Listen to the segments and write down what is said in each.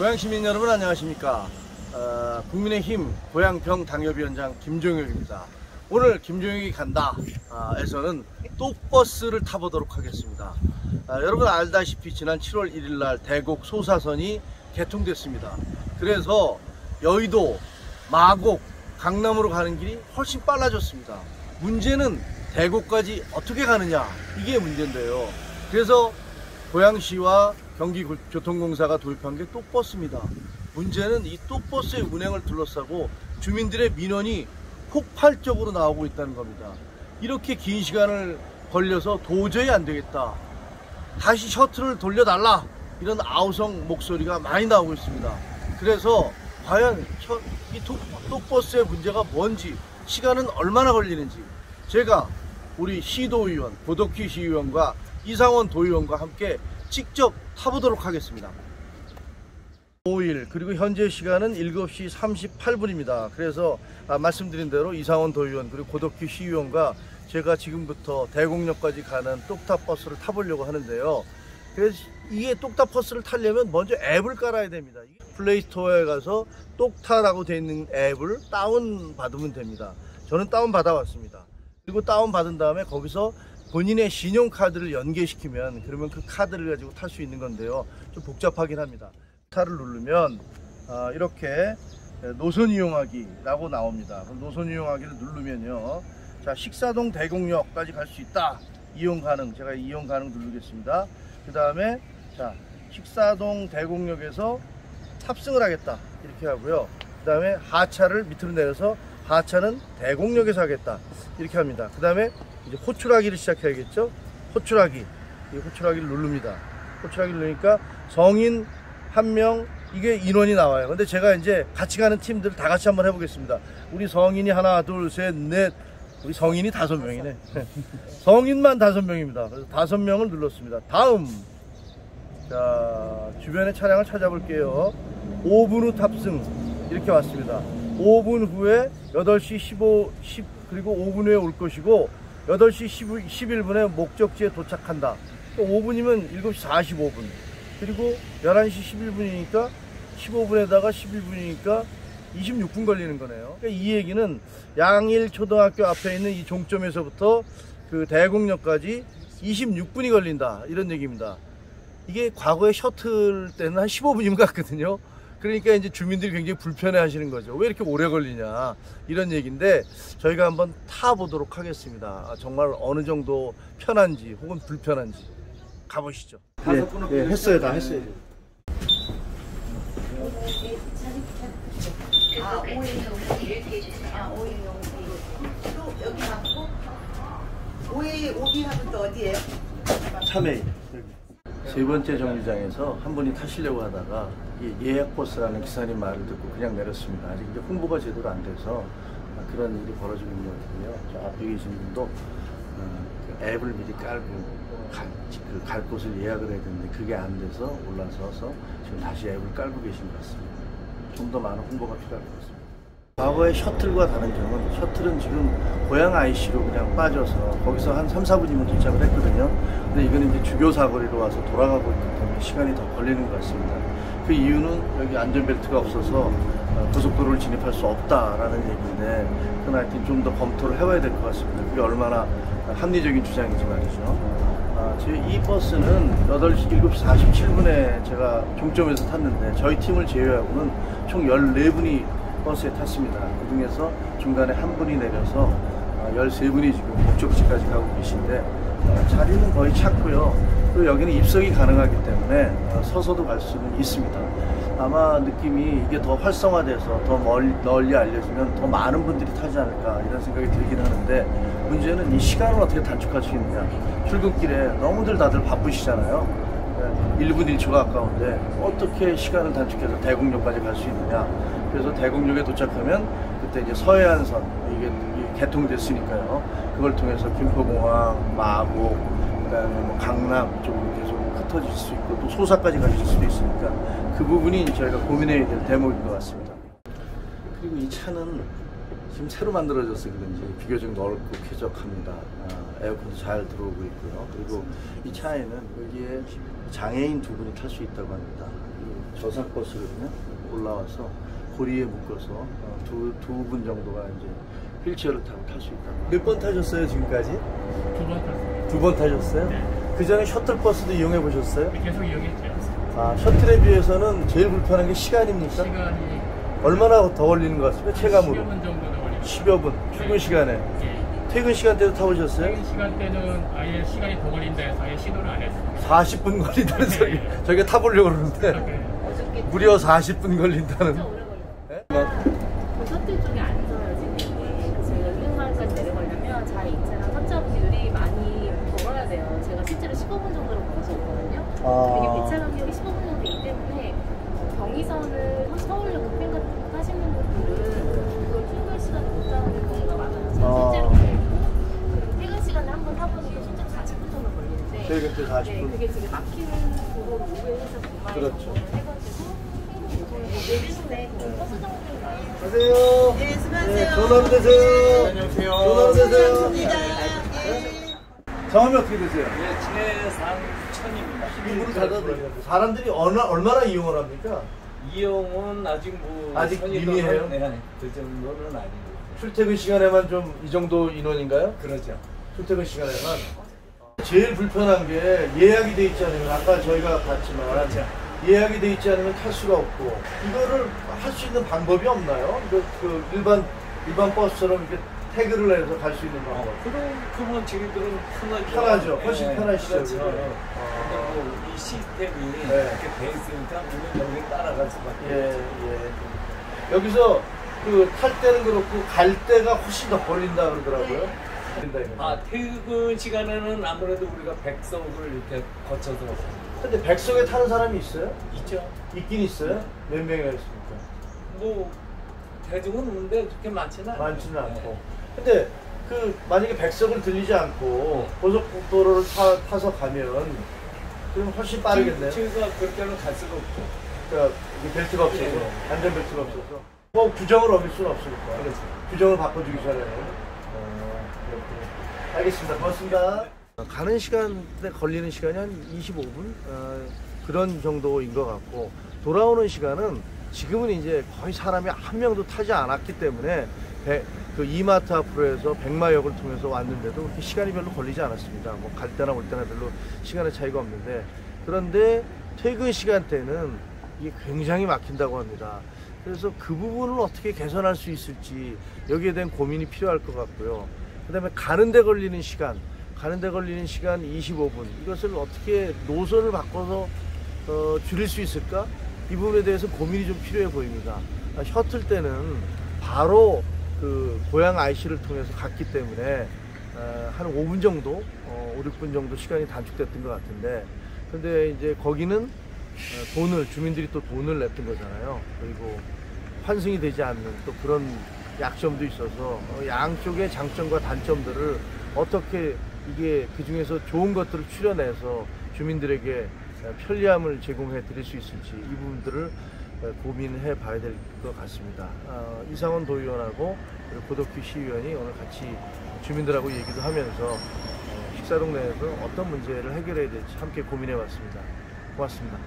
고양 시민 여러분 안녕하십니까? 어, 국민의힘 고양병 당협위원장 김종혁입니다. 오늘 김종혁이 간다 아, 에서는 또 버스를 타보도록 하겠습니다. 아, 여러분 알다시피 지난 7월 1일날 대곡 소사선이 개통됐습니다. 그래서 여의도 마곡 강남으로 가는 길이 훨씬 빨라졌습니다. 문제는 대곡까지 어떻게 가느냐? 이게 문제인데요. 그래서 고양시와 경기교통공사가 도입한 게 똑버스입니다. 문제는 이 똑버스의 운행을 둘러싸고 주민들의 민원이 폭발적으로 나오고 있다는 겁니다. 이렇게 긴 시간을 걸려서 도저히 안 되겠다. 다시 셔틀을 돌려달라. 이런 아우성 목소리가 많이 나오고 있습니다. 그래서 과연 이 똑버스의 문제가 뭔지 시간은 얼마나 걸리는지 제가 우리 시도의원, 고덕희 시의원과 이상원 도의원과 함께 직접 타보도록 하겠습니다. 5일 그리고 현재 시간은 7시 38분입니다. 그래서 아, 말씀드린 대로 이상원 도의원 그리고 고덕희 시의원과 제가 지금부터 대곡역까지 가는 똑탑 버스를 타보려고 하는데요. 그래서 이게 똑탑 버스를 타려면 먼저 앱을 깔아야 됩니다. 플레이스토어에 가서 똑타라고 되어 있는 앱을 다운 받으면 됩니다. 저는 다운 받아 왔습니다. 그리고 다운 받은 다음에 거기서 본인의 신용카드를 연계시키면 그러면 그 카드를 가지고 탈 수 있는 건데요. 좀 복잡하긴 합니다. 타를 누르면 아, 이렇게 노선 이용하기 라고 나옵니다. 노선 이용하기를 누르면요. 자 식사동 대곡역까지 갈 수 있다. 이용 가능. 제가 이용 가능 누르겠습니다. 그 다음에 자 식사동 대곡역에서 탑승을 하겠다. 이렇게 하고요. 그 다음에 하차를 밑으로 내려서 하차는 대곡역에서 하겠다. 이렇게 합니다. 그 다음에 이제 호출하기를 시작해야겠죠? 호출하기. 이 호출하기를 누릅니다. 호출하기를 누르니까 성인 한 명 이게 인원이 나와요. 근데 제가 이제 같이 가는 팀들 다 같이 한번 해보겠습니다. 우리 성인이 하나 둘 셋 넷. 우리 성인이 다섯 명이네. 성인만 다섯 명입니다. 그래서 다섯 명을 눌렀습니다. 다음. 자 주변의 차량을 찾아볼게요. 5분 후 탑승. 이렇게 왔습니다. 5분 후에 8시 15 10 그리고 5분 후에 올 것이고 8시 11분에 목적지에 도착한다. 5분이면 7시 45분. 그리고 11시 11분이니까 15분에다가 11분이니까 26분 걸리는 거네요. 그러니까 이 얘기는 양일 초등학교 앞에 있는 이 종점에서부터 그 대곡역까지 26분이 걸린다. 이런 얘기입니다. 이게 과거에 셔틀 때는 한 15분이면 갔거든요. 그러니까 이제 주민들이 굉장히 불편해 하시는 거죠. 왜 이렇게 오래 걸리냐. 이런 얘기인데 저희가 한번 타보도록 하겠습니다. 아, 정말 어느 정도 편한지 혹은 불편한지 가보시죠. 네, 네 했어요. 다 했어요. 아, 5일 아, 5일 또 여기 맞고 5일 오기 하면 또 어디에요? 참외. 세 번째 정류장에서 한 분이 타시려고 하다가 예약 버스라는 기사님 말을 듣고 그냥 내렸습니다. 아직 이제 홍보가 제대로 안 돼서 그런 일이 벌어지고 있는 거거든요. 저 앞에 계신 분도 어, 그 앱을 미리 깔고 갈, 그갈 곳을 예약을 해야 되는데 그게 안 돼서 올라서서 지금 다시 앱을 깔고 계신 것 같습니다. 좀 더 많은 홍보가 필요할 것 같습니다. 과거의 셔틀과 다른 점은 셔틀은 지금 고향 IC로 그냥 빠져서 거기서 한 3, 4분이면 도착을 했거든요. 근데 이거는 이제 주교 사거리로 와서 돌아가고 있기 때문에 시간이 더 걸리는 것 같습니다. 그 이유는 여기 안전벨트가 없어서 어, 고속도로를 진입할 수 없다라는 얘기인데 그건 하여튼 좀 더 검토를 해봐야 될 것 같습니다. 그게 얼마나 합리적인 주장인지 말이죠. 아, 이 버스는 8시, 7시 47분에 제가 종점에서 탔는데 저희 팀을 제외하고는 총 14분이 버스에 탔습니다. 그 중에서 중간에 한 분이 내려서 13분이 아, 지금 목적지까지 가고 계신데 어, 자리는 거의 찼고요. 그리고 여기는 입석이 가능하기 때문에 어, 서서도 갈 수는 있습니다. 아마 느낌이 이게 더 활성화돼서 더 멀리, 널리 알려지면 더 많은 분들이 타지 않을까 이런 생각이 들긴 하는데 문제는 이 시간을 어떻게 단축할 수 있느냐 출근길에 너무들 다들 바쁘시잖아요 1분 1초가 아까운데 어떻게 시간을 단축해서 대곡역까지 갈 수 있느냐 그래서 대곡역에 도착하면 그때 이제 서해안선 이게 개통됐으니까요. 그걸 통해서 김포공항, 마곡, 그다음에 뭐 강남 쪽으로 계속 흩어질 수 있고 또 소사까지 가실 수도 있으니까 그 부분이 저희가 고민해야 될 대목인 것 같습니다. 그리고 이 차는 지금 새로 만들어져서 그런지 비교적 넓고 쾌적합니다. 아, 에어컨도 잘 들어오고 있고요. 그리고 이 차에는 여기에 장애인 두 분이 탈 수 있다고 합니다. 저상버스거든요. 올라와서 고리에 묶어서 어, 두두 분 정도가 이제 휠체어를 타고 탈 수 있다. 몇 번 타셨어요 지금까지? 두 번 탔습니다. 두번 타셨어요? 네. 그 전에 셔틀버스도 이용해 보셨어요? 계속 이용했죠. 아 셔틀에 비해서는 제일 불편한 게 시간입니까? 시간이 얼마나 더 걸리는 것 같습니까? 체감으로 10여 분 정도 더 걸립니다. 10여 분 출근 시간에 예. 퇴근 시간 때도 타보셨어요? 퇴근 시간 때는 아예 시간이 더 걸린다 해서 아예 시도를 안 했습니다. 40분 걸린다는 소리 저희가 타보려고 그러는데 네. 무려 40분 걸린다는 진짜 오래 걸려요. 네? 그 셔틀 쪽에 안 서요 지금. 그 저희가 유흥마을까지 내려가려면 자리 인체랑 탑자분들이 많이 걸어야 돼요. 제가 실제로 15분 정도로 걸어서 오거든요. 아. 15분 정도이기 때문에 어, 경의선을 서울로 급행 같은 거 타시는 분들은 그걸 출근 시간에 못 타는 경우가 많아요. 아. 실제로 그리고 퇴근 시간에 한 번 타보니까 실제로 40분 정도 걸리는데 저희 그때 40분 네, 그게 지금 막히는 도로 우회해서 정말 그렇죠. 해가지고 내리는데 버스 정도 안녕하세요. 네, 수고하세요. 네, 전화 되세요. 안녕하세요. 전화 되세요. 감사합니다. 성함이 어떻게 되세요? 예, 최상천입니다. 입으로 닫아드려요. 사람들이 어느, 얼마나 이용을 합니까? 이용은 아직 뭐 아직 미미해요? 네, 그 정도는 아니고 출퇴근 시간에만 좀 이 정도 인원인가요? 그러죠. 출퇴근 시간에만. 제일 불편한 게 예약이 돼 있지 않으면 아까 저희가 봤지만 그렇죠. 예약이 돼 있지 않으면 탈 수가 없고 이거를 할 수 있는 방법이 없나요? 그, 그 일반 일반 버스처럼 이렇게 태그를 해서 갈 수 있는 방법. 어, 그럼 그러면 저희들은 편하죠. 편하죠. 훨씬 예, 편하시죠, 그렇죠. 근데 아. 뭐이 시스템이 네. 이렇게 돼 있으니까 우리는 여기 따라갈 수밖에 예, 없죠. 예. 여기서 그 탈 때는 그렇고 갈 때가 훨씬 더 걸린다 그러더라고요. 이거. 아 퇴근 시간에는 아무래도 우리가 백석을 이렇게 거쳐서 근데 백석에 타는 사람이 있어요? 있죠. 있긴 있어요? 몇 명이나 있습니까? 뭐 대중은 없는데 그렇게 많지는 않아요. 많지는 네. 않고. 근데 그 만약에 백석을 들리지 않고 고속도로를 타, 타서 가면 그럼 훨씬 빠르겠네요. 저희가 그렇게는 갈 수가 없죠. 그러니까 이게 벨트가 없어서 네. 안전 벨트가 없어서 뭐 규정을 어길 수는 없으니까. 그렇죠. 규정을 바꿔주기 전에. 어, 그렇군요. 알겠습니다. 고맙습니다. 가는 시간에 걸리는 시간이 한 25분 어, 그런 정도인 것 같고 돌아오는 시간은 지금은 이제 거의 사람이 한 명도 타지 않았기 때문에 배- 그 이마트 앞으로 해서 백마역을 통해서 왔는데도 그렇게 시간이 별로 걸리지 않았습니다. 뭐 갈 때나 올 때나 별로 시간의 차이가 없는데 그런데 퇴근 시간대는 이게 굉장히 막힌다고 합니다. 그래서 그 부분을 어떻게 개선할 수 있을지 여기에 대한 고민이 필요할 것 같고요. 그 다음에 가는데 걸리는 시간, 가는데 걸리는 시간 25분 이것을 어떻게 노선을 바꿔서 어, 줄일 수 있을까? 이 부분에 대해서 고민이 좀 필요해 보입니다. 아, 셔틀 때는 바로 그 고향 IC를 통해서 갔기 때문에 어, 한 5분 정도, 어, 5, 6분 정도 시간이 단축됐던 것 같은데 근데 이제 거기는 어, 돈을 주민들이 또 돈을 냈던 거잖아요. 그리고 환승이 되지 않는 또 그런 약점도 있어서 어, 양쪽의 장점과 단점들을 어떻게 이게 그 중에서 좋은 것들을 추려내서 주민들에게 어, 편리함을 제공해 드릴 수 있을지 이 부분들을 어, 고민해 봐야 될 것 같습니다. 어, 이상원 도의원하고 고덕규 시의원이 오늘 같이 주민들하고 얘기도 하면서 어, 식사동 내에서 어떤 문제를 해결해야 될지 함께 고민해 봤습니다. 고맙습니다.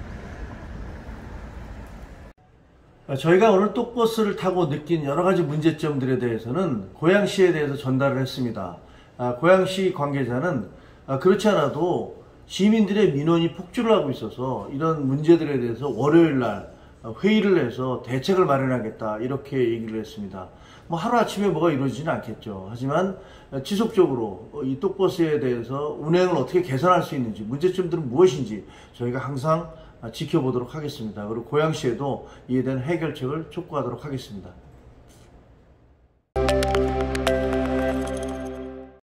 아, 저희가 오늘 똑버스를 타고 느낀 여러 가지 문제점들에 대해서는 고양시에 대해서 전달을 했습니다. 아, 고양시 관계자는 아, 그렇지 않아도 시민들의 민원이 폭주를 하고 있어서 이런 문제들에 대해서 월요일 날 어, 회의를 해서 대책을 마련하겠다 이렇게 얘기를 했습니다. 뭐 하루아침에 뭐가 이루어지지는 않겠죠. 하지만 어, 지속적으로 어, 이 똑버스에 대해서 운행을 어떻게 개선할 수 있는지 문제점들은 무엇인지 저희가 항상 아, 지켜보도록 하겠습니다. 그리고 고양시에도 이에 대한 해결책을 촉구하도록 하겠습니다.